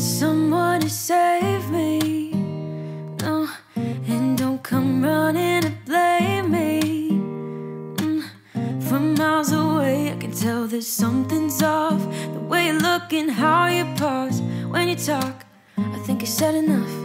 someone to save me. No, and don't come running to blame me. Mm, From miles away, I can tell that something's off. The way you look and how you pause when you talk. I think I said enough.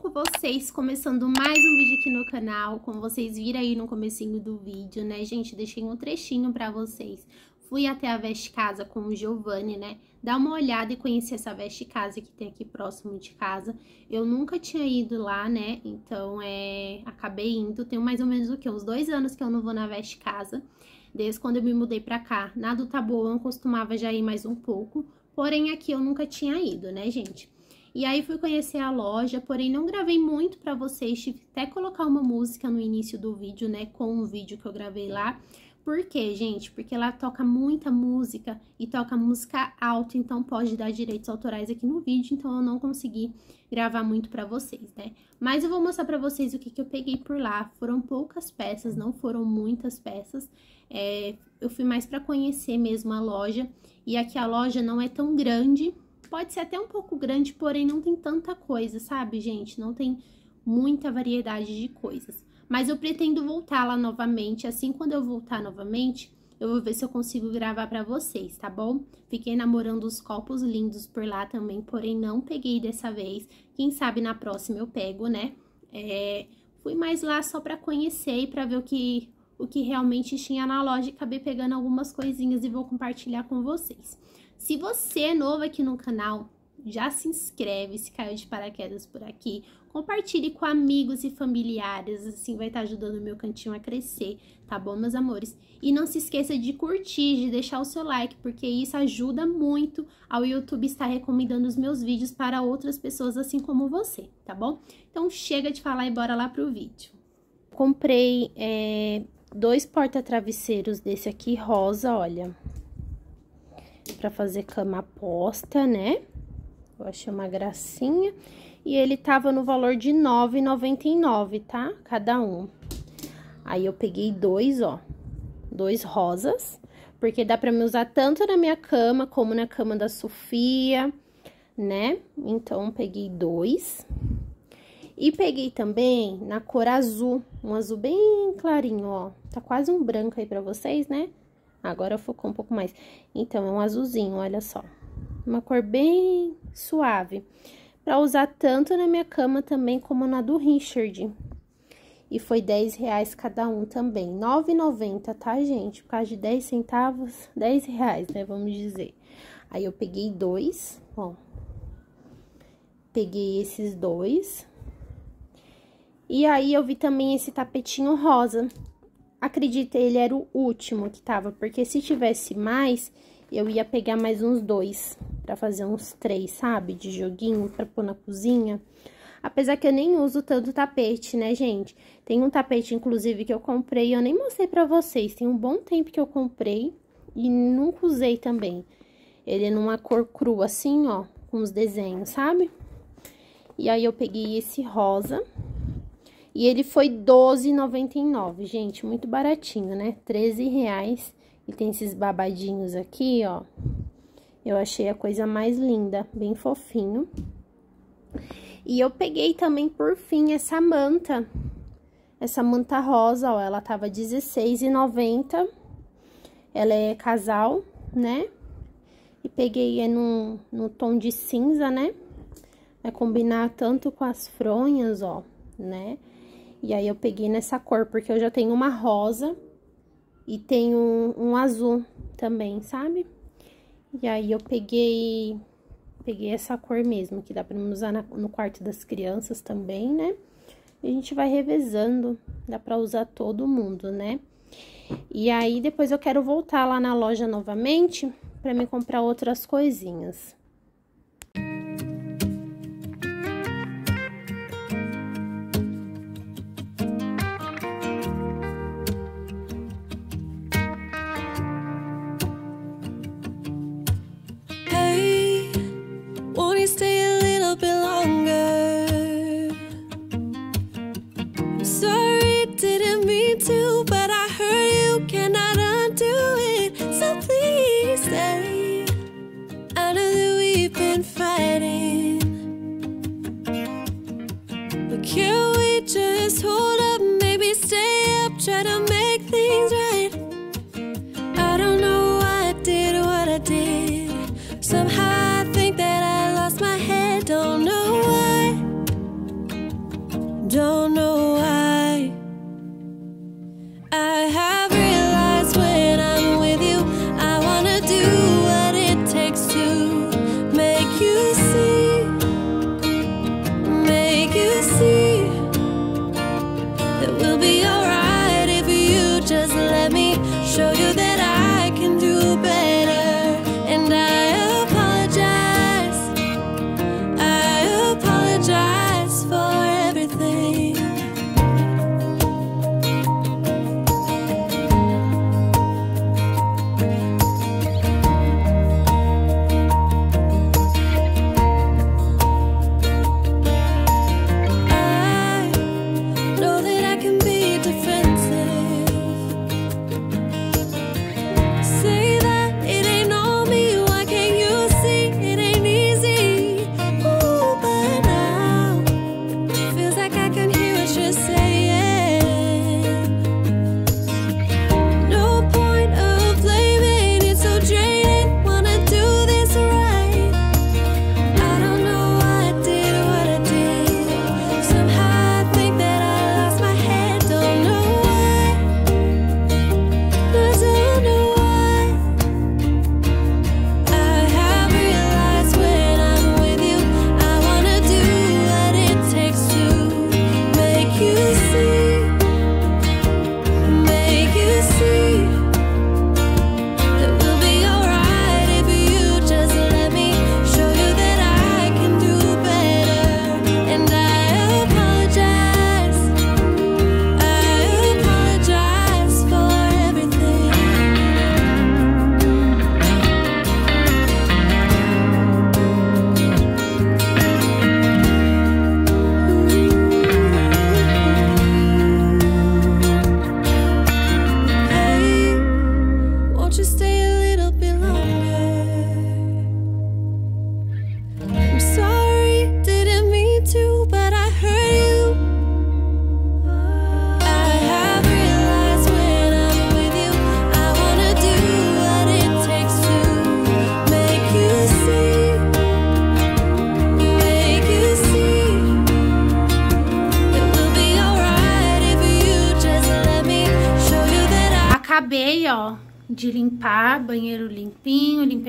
Com vocês? Começando mais um vídeo aqui no canal, como vocês viram aí no comecinho do vídeo, né, gente? Deixei um trechinho pra vocês. Fui até a Veste Casa com o Giovanni, né? Dar uma olhada e conhecer essa Veste Casa que tem aqui próximo de casa. Eu nunca tinha ido lá, né? Então, é... acabei indo. Tenho mais ou menos o quê? Uns dois anos que eu não vou na Veste Casa. Desde quando eu me mudei pra cá. Na do Taboão, costumava já ir mais um pouco. Porém, aqui eu nunca tinha ido, né, gente? E aí fui conhecer a loja, porém não gravei muito pra vocês, tive até colocar uma música no início do vídeo, né, com um vídeo que eu gravei lá. Por quê, gente? Porque ela toca muita música e toca música alta, então pode dar direitos autorais aqui no vídeo, então eu não consegui gravar muito pra vocês, né? Mas eu vou mostrar pra vocês o que, que eu peguei por lá. Foram poucas peças, não foram muitas peças. É, eu fui mais pra conhecer mesmo a loja. E aqui a loja não é tão grande, pode ser até um pouco grande, porém não tem tanta coisa, sabe, gente? Não tem muita variedade de coisas. Mas eu pretendo voltar lá novamente, assim quando eu voltar novamente, eu vou ver se eu consigo gravar pra vocês, tá bom? Fiquei namorando os copos lindos por lá também, porém não peguei dessa vez. Quem sabe na próxima eu pego, né? É, fui mais lá só pra conhecer e pra ver o que, o que realmente tinha na loja e acabei pegando algumas coisinhas e vou compartilhar com vocês. Se você é novo aqui no canal, já se inscreve se caiu de paraquedas por aqui. Compartilhe com amigos e familiares, assim vai estar ajudando o meu cantinho a crescer, tá bom, meus amores? E não se esqueça de curtir, de deixar o seu like, porque isso ajuda muito ao YouTube estar recomendando os meus vídeos para outras pessoas assim como você, tá bom? Então chega de falar e bora lá pro vídeo. Comprei é, dois porta-travesseiros desse aqui rosa, olha, pra fazer cama posta, né? Eu achei uma gracinha. E ele tava no valor de R$ 9,99, tá? Cada um. Aí eu peguei dois, ó. Dois rosas. Porque dá pra me usar tanto na minha cama como na cama da Sofia, né? Então, peguei dois. E peguei também na cor azul. Um azul bem clarinho, ó. Tá quase um branco aí pra vocês, né? Agora focou um pouco mais. Então, é um azulzinho, olha só. Uma cor bem suave. Pra usar tanto na minha cama também como na do Richard. E foi 10 reais cada um também. 9,90, tá, gente? Por causa de 10 centavos, 10 reais, né? Vamos dizer. Aí, eu peguei dois, ó. Peguei esses dois. E aí, eu vi também esse tapetinho rosa. Acredita, ele era o último que tava, porque se tivesse mais, eu ia pegar mais uns dois, pra fazer uns três, sabe? De joguinho, pra pôr na cozinha. Apesar que eu nem uso tanto tapete, né, gente? Tem um tapete, inclusive, que eu comprei, eu nem mostrei pra vocês. Tem um bom tempo que eu comprei e nunca usei também. Ele é numa cor crua, assim, ó, com os desenhos, sabe? E aí, eu peguei esse rosa... E ele foi R$12,99, gente, muito baratinho, né? R$13,00 E tem esses babadinhos aqui, ó. Eu achei a coisa mais linda, bem fofinho. E eu peguei também, por fim, essa manta. Essa manta rosa, ó, ela tava R$16,90. Ela é casal, né? E peguei é no, no tom de cinza, né? Vai combinar tanto com as fronhas, ó, né? E aí, eu peguei nessa cor, porque eu já tenho uma rosa e tenho um, um azul também, sabe? E aí, eu peguei, peguei essa cor mesmo, que dá pra usar na, no quarto das crianças também, né? E a gente vai revezando, dá pra usar todo mundo, né? E aí, depois eu quero voltar lá na loja novamente para me comprar outras coisinhas.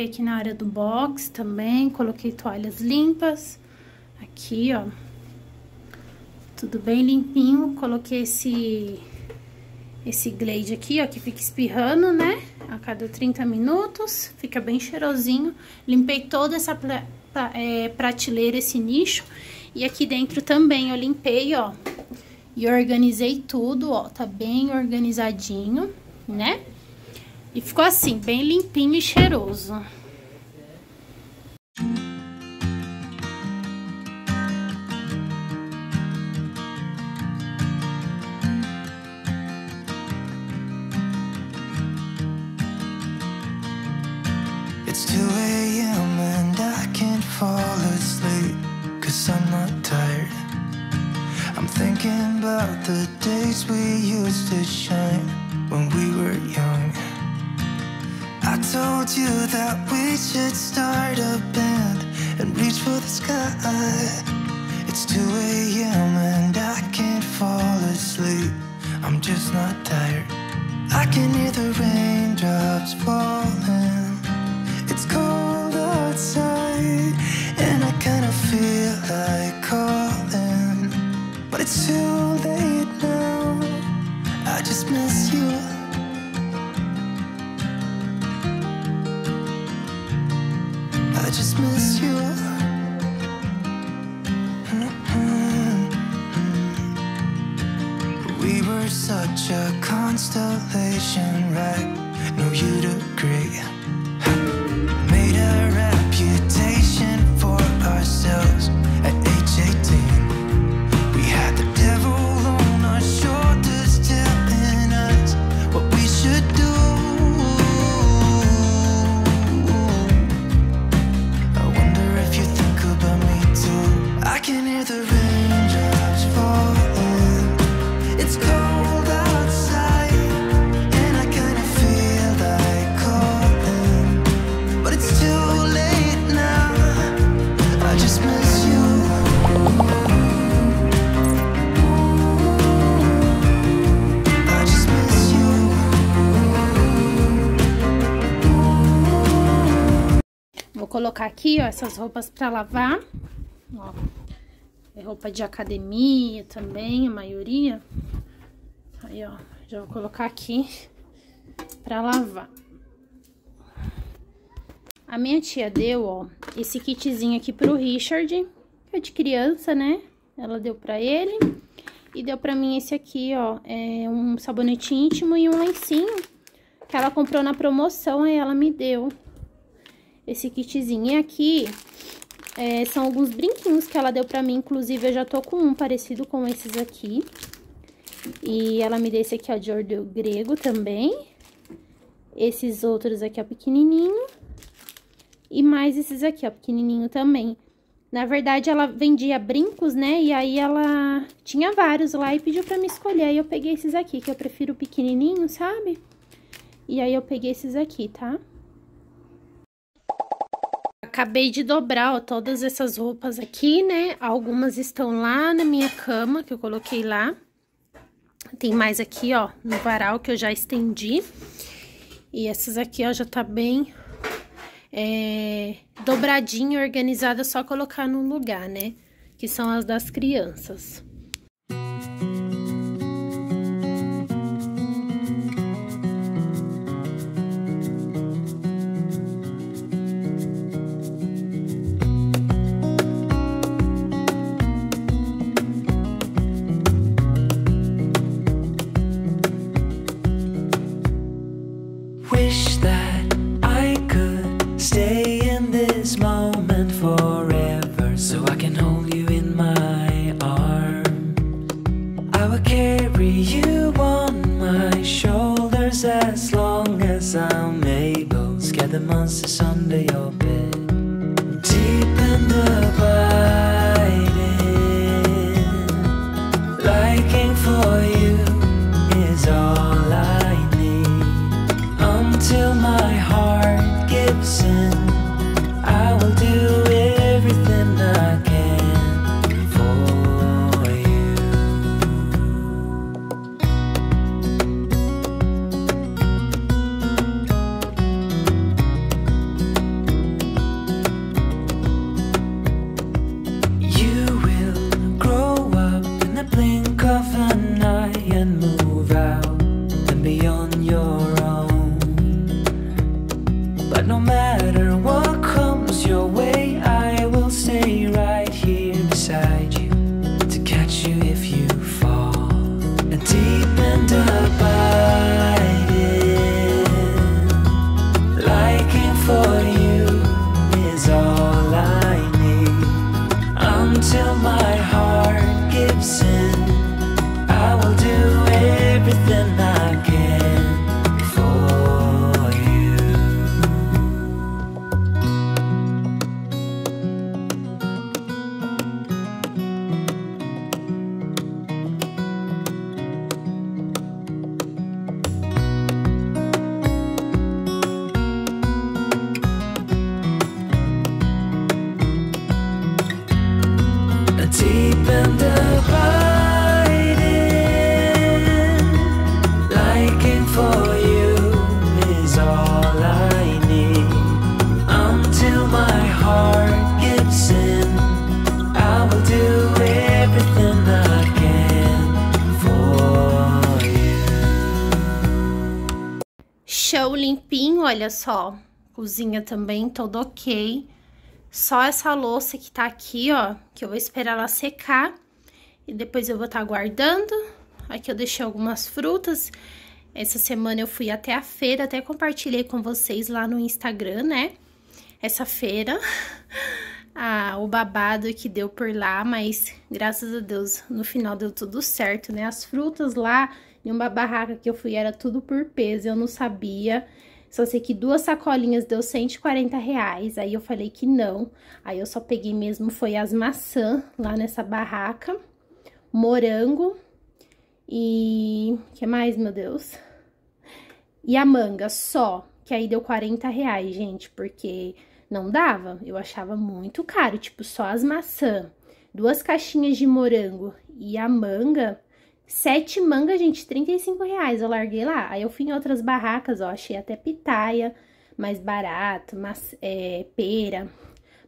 Aqui na área do box também, coloquei toalhas limpas, aqui, ó, tudo bem limpinho, coloquei esse, esse Glade aqui, ó, que fica espirrando, né, a cada 30 minutos, fica bem cheirosinho, limpei toda essa é, prateleira, esse nicho, e aqui dentro também eu limpei, ó, e organizei tudo, ó, tá bem organizadinho né? E ficou assim, bem limpinho e cheiroso. It's 2 a.m. and I can't fall asleep Cause I'm not tired I'm thinking about the days we used to shine When we were young told you that we should start a band And reach for the sky. It's 2 a.m. and I can't fall asleep. I'm just not tired. I can hear the raindrops falling. It's cold outside And I kinda feel like calling. But it's too late now. I just miss you colocar aqui, ó, essas roupas pra lavar. Ó, é roupa de academia também, a maioria. Aí, ó, já vou colocar aqui pra lavar. A minha tia deu, ó, esse kitzinho aqui pro Richard, que é de criança, né? Ela deu pra ele. E deu pra mim esse aqui, ó, é um sabonete íntimo e um lencinho. Que ela comprou na promoção, aí ela me deu esse kitzinho. E aqui é, são alguns brinquinhos que ela deu pra mim, inclusive eu já tô com um parecido com esses aqui. E ela me deu esse aqui, ó, de ordem grego também. Esses outros aqui, ó, pequenininho. E mais esses aqui, ó, pequenininho também. Na verdade, ela vendia brincos, né? E aí ela tinha vários lá e pediu pra me escolher. Aí eu peguei esses aqui, que eu prefiro pequenininho, sabe? E aí eu peguei esses aqui, tá? Acabei de dobrar, ó, todas essas roupas aqui, né? Algumas estão lá na minha cama, que eu coloquei lá. Tem mais aqui, ó, no varal, que eu já estendi. E essas aqui, ó, já tá bem é, dobradinha, organizada, só colocar no lugar, né? Que são as das crianças. As long as I'm able. Scare the monsters under your bed. Deep and abiding, than I. olha só. Cozinha também, todo ok. Só essa louça que tá aqui, ó, que eu vou esperar ela secar. E depois eu vou estar tá guardando. Aqui eu deixei algumas frutas. Essa semana eu fui até a feira, até compartilhei com vocês lá no Instagram, né? Essa feira. Ah, o babado que deu por lá, mas graças a Deus, no final deu tudo certo, né? As frutas lá, em uma barraca que eu fui, era tudo por peso, eu não sabia. Só sei que duas sacolinhas deu 140 reais. Aí eu falei que não. Aí eu só peguei mesmo, foi as maçã lá nessa barraca. Morango. E... que mais, meu Deus? E a manga só. Que aí deu 40 reais, gente. Porque não dava. Eu achava muito caro. Tipo, só as maçã. Duas caixinhas de morango e a manga Sete mangas, gente, 35 reais. Eu larguei lá. Aí eu fui em outras barracas, ó. Achei até pitaia mais barato, mas, é, pera,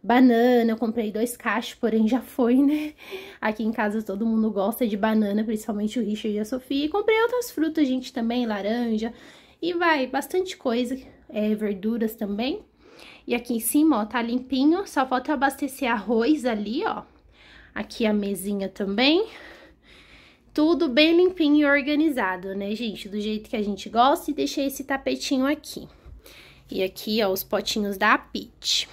banana. Eu comprei dois cachos, porém já foi, né? Aqui em casa todo mundo gosta de banana, principalmente o Richard e a Sofia. E comprei outras frutas, gente, também, laranja. E vai, bastante coisa, é, verduras também. E aqui em cima, ó, tá limpinho. Só falta abastecer arroz ali, ó. Aqui a mesinha também. Tudo bem limpinho e organizado, né, gente? Do jeito que a gente gosta e deixei esse tapetinho aqui. E aqui, ó, os potinhos da Peach.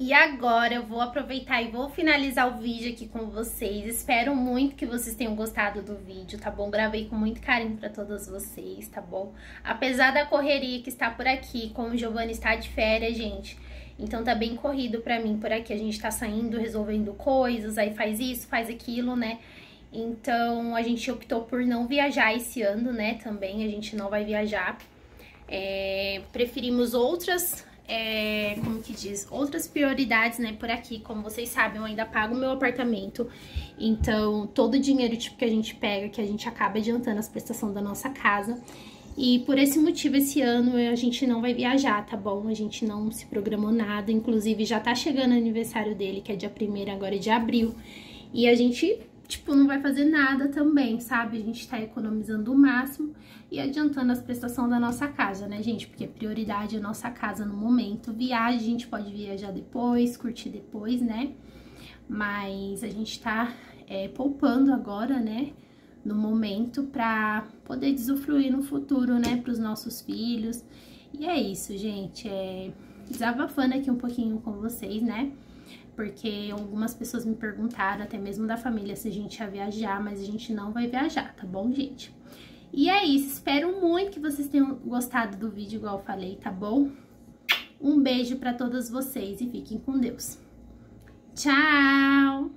E agora eu vou aproveitar e vou finalizar o vídeo aqui com vocês. Espero muito que vocês tenham gostado do vídeo, tá bom? Gravei com muito carinho pra todas vocês, tá bom? Apesar da correria que está por aqui, como o Giovanni está de férias, gente... Então tá bem corrido pra mim por aqui, a gente tá saindo, resolvendo coisas, aí faz isso, faz aquilo, né? Então, a gente optou por não viajar esse ano, né? Também a gente não vai viajar. É, preferimos outras, é, como que diz? Outras prioridades, né? Por aqui, como vocês sabem, eu ainda pago meu apartamento. Então, todo o dinheiro tipo, que a gente pega, que a gente acaba adiantando as prestações da nossa casa. E por esse motivo, esse ano a gente não vai viajar, tá bom? A gente não se programou nada. Inclusive, já tá chegando o aniversário dele, que é dia 1 agora de abril. E a gente tipo, não vai fazer nada também, sabe? A gente tá economizando o máximo e adiantando as prestações da nossa casa, né, gente? Porque prioridade é a nossa casa no momento. Viagem, a gente pode viajar depois, curtir depois, né? Mas a gente tá é, poupando agora, né? No momento pra poder desufruir no futuro, né? Pros nossos filhos. E é isso, gente. É desabafando aqui um pouquinho com vocês, né? Porque algumas pessoas me perguntaram, até mesmo da família, se a gente ia viajar, mas a gente não vai viajar, tá bom, gente? E é isso, espero muito que vocês tenham gostado do vídeo, igual eu falei, tá bom? Um beijo pra todas vocês e fiquem com Deus. Tchau!